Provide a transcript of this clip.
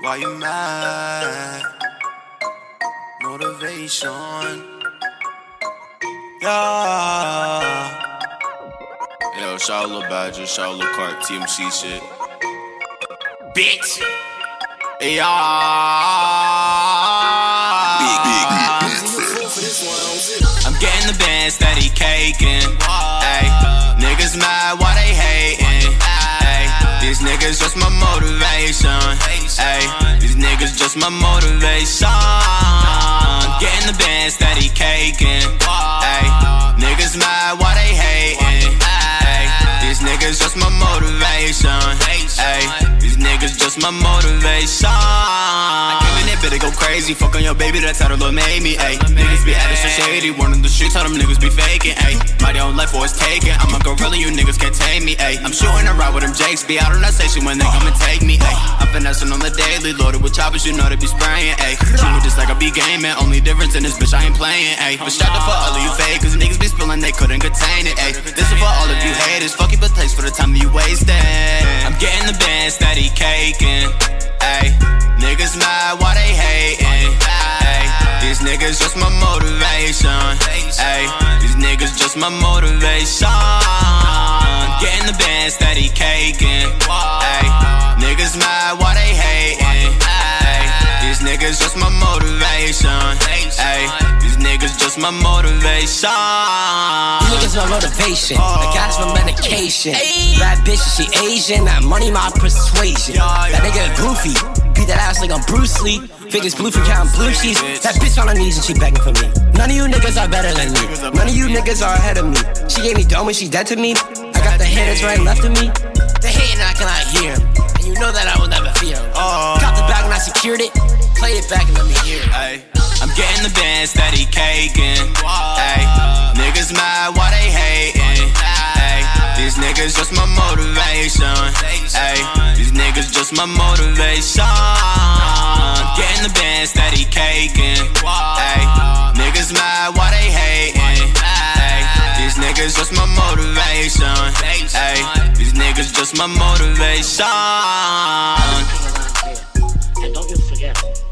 why you mad? Motivation. Yeah. Yo, shout out Lil Badger, shout out Lil Clark, TMC shit. Bitch. Yeah. Big, big, big I'm getting the band steady caking. Ay, niggas mad why they hating. Niggas my motivation. Getting the caking. Ay, niggas mad why they hating. These niggas just my motivation. Ay, these niggas just my motivation. That go crazy. Fuck on your baby, that's how the Lord made me. Ay, niggas be acting so shady. One the streets, how them niggas be faking. Ay, my life was taken. I'm a gorilla, you niggas can't tame me. Ay, I'm shooting around with them Jakes. Be out on that station when they come and take me. Ay, I'm finessing on the daily, loaded with choppers, you know they be spraying. Ay, shooting just like I be gaming. Only difference in this bitch, I ain't playing. Ay, but shout out for all of you fakers. Niggas be spilling, they couldn't contain it. Ay, this is for all of you haters. Fuck you, but thanks for the time that you wasted. I'm getting the band steady caking. Ay, niggas mad why they hating. Ay, these niggas just my motivation. Just my motivation. Getting the band steady caking. Ay, niggas mad why they hating. These niggas just my motivation. Ay, these niggas just my motivation. These niggas my motivation. The guy's my medication. Bad bitch, she Asian. That money my persuasion. That nigga goofy. Beat that ass like I'm Bruce Lee. Figures blue from counting blue cheese. That bitch on her knees and she begging for me. None of you niggas are better than me. None of you niggas are ahead of me. She gave me dome when she dead to me. I got the haters right left of me. They hating, I cannot hear. And you know that I will never fear 'em. Oh. Got the bag and I secured it. Played it back and let me hear it. Ay, I'm getting the band steady caking. Ay, niggas mad why they hating. Ay, these niggas just my motivation niggas just my motivation. Getting the band, steady caking. Ay, niggas mad, why they hating? Ay, these niggas just my motivation. Ay, these niggas just my motivation. And don't you forget.